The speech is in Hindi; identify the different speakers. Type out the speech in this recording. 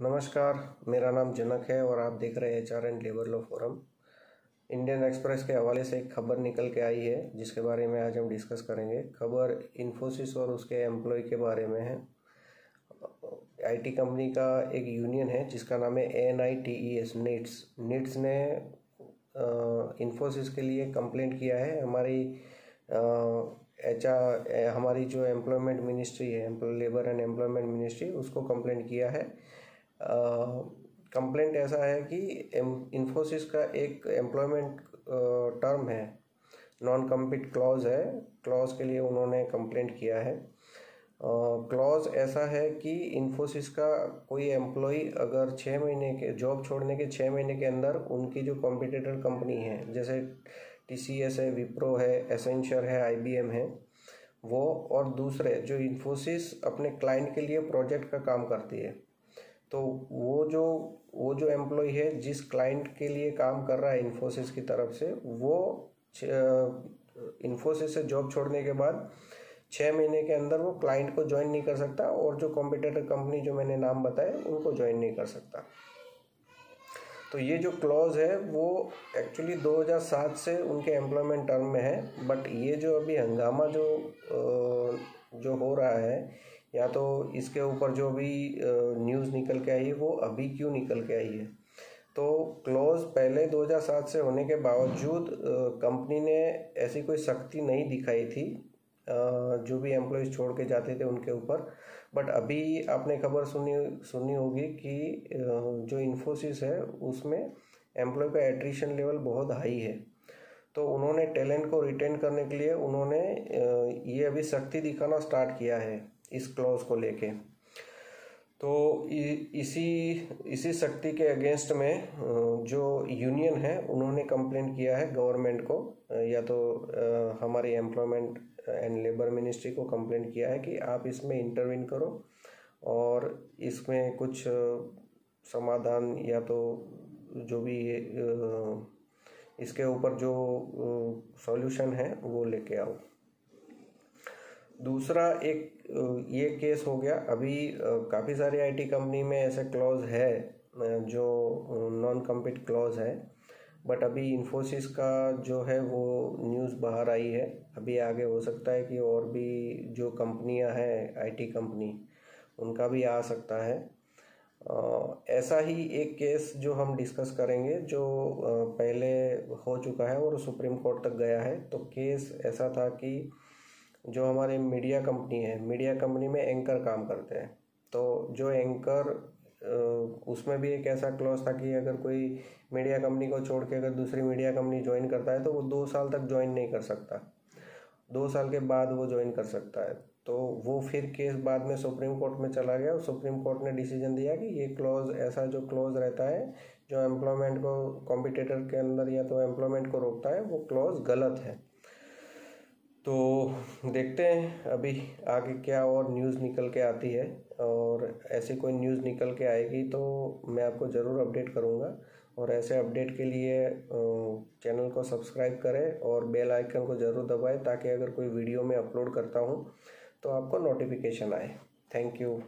Speaker 1: नमस्कार, मेरा नाम जनक है और आप देख रहे हैं H R and labour law forum. Indian Express के हवाले से एक खबर निकल के आई है, जिसके बारे में आज हम डिस्कस करेंगे। खबर इन्फोसिस और उसके एम्प्लॉय के बारे में है। आईटी कंपनी का एक यूनियन है, जिसका नाम है N I T E S NITES NITES ने इन्फोसिस के लिए कंप्लेंट किया है। हमारी एच आर हमारी जो एम्प्लॉयमेंट मिनिस्ट्री है, लेबर एंड एम्प्लॉयमेंट मिनिस्ट्री, उसको कंप्लेंट किया है। कंप्लेंट ऐसा है कि इन्फोसिस का एक एम्प्लॉयमेंट टर्म है। नॉन कम्पिट क्लॉज है। क्लॉज के लिए उन्होंने कंप्लेंट किया है। क्लॉज uh, ऐसा है कि इन्फोसिस का कोई एम्प्लॉय अगर छः महीने के जॉब छोड़ने के छः महीने के अंदर उनकी जो कॉम्पिटिटर कंपनी है जैसे टी सी एस है विप्रो है एसेंशर है आई बी एम है वो और दूसरे जो इन्फोसिस अपने क्लाइंट के लिए प्रोजेक्ट का काम करती है। तो वो जो वो जो एम्प्लॉय है, जिस क्लाइंट के लिए काम कर रहा है इन्फोसिस की तरफ़ से, वो इन्फोसिस से जॉब छोड़ने के बाद छः महीने के अंदर वो क्लाइंट को ज्वाइन नहीं कर सकता और जो कॉम्पिटेटर कंपनी जो मैंने नाम बताए उनको ज्वाइन नहीं कर सकता। तो ये जो क्लॉज है, वो एक्चुअली 2007 से उनके एम्प्लॉयमेंट टर्म में है बट ये जो अभी हंगामा जो जो हो रहा है या तो इसके ऊपर जो भी न्यूज़ निकल के आई है वो अभी क्यों निकल के आई है? तो क्लोज पहले 2007 से होने के बावजूद कंपनी ने ऐसी कोई सख्ती नहीं दिखाई थी जो भी एम्प्लॉयज़ छोड़ के जाते थे उनके ऊपर। बट अभी आपने खबर सुनी सुनी होगी कि जो इन्फोसिस है, उसमें एम्प्लॉय का एट्रीशन लेवल बहुत हाई है। तो उन्होंने टैलेंट को रिटेन करने के लिए उन्होंने ये अभी सख्ती दिखाना स्टार्ट किया है। इस क्लॉज को लेके। तो इसी इसी शक्ति के अगेंस्ट में जो यूनियन है, उन्होंने कंप्लेंट किया है गवर्नमेंट को। या तो हमारी एम्प्लॉयमेंट एंड लेबर मिनिस्ट्री को कंप्लेंट किया है कि आप इसमें इंटरविन करो और इसमें कुछ समाधान या तो जो भी इसके ऊपर जो सॉल्यूशन है, वो लेके आओ। दूसरा एक ये केस हो गया। अभी काफ़ी सारी आईटी कंपनी में ऐसे क्लॉज है जो नॉन कम्पिट क्लॉज है। बट अभी इन्फोसिस का जो है, वो न्यूज़ बाहर आई है। अभी आगे हो सकता है कि और भी जो कंपनियाँ हैं आईटी कंपनी उनका भी आ सकता है। ऐसा ही एक केस जो हम डिस्कस करेंगे, जो पहले हो चुका है और सुप्रीम कोर्ट तक गया है। तो केस ऐसा था कि जो हमारे मीडिया कंपनी है मीडिया कंपनी में एंकर काम करते हैं। तो जो एंकर उसमें भी एक ऐसा क्लॉज था कि अगर कोई मीडिया कंपनी को छोड़ के अगर दूसरी मीडिया कंपनी ज्वाइन करता है तो वो दो साल तक ज्वाइन नहीं कर सकता। दो साल के बाद वो ज्वाइन कर सकता है। तो वो फिर केस बाद में सुप्रीम कोर्ट में चला गया। और सुप्रीम कोर्ट ने डिसीज़न दिया कि ये क्लॉज ऐसा जो क्लॉज रहता है, जो एम्प्लॉयमेंट को कॉम्पिटेटर के अंदर या तो एम्प्लॉयमेंट को रोकता है, वो क्लॉज गलत है। तो देखते हैं अभी आगे क्या और न्यूज़ निकल के आती है और ऐसी कोई न्यूज़ निकल के आएगी तो मैं आपको ज़रूर अपडेट करूँगा और ऐसे अपडेट के लिए चैनल को सब्सक्राइब करें और बेल आइकन को ज़रूर दबाएँ ताकि अगर कोई वीडियो में अपलोड करता हूँ तो आपको नोटिफिकेशन आए। Thank you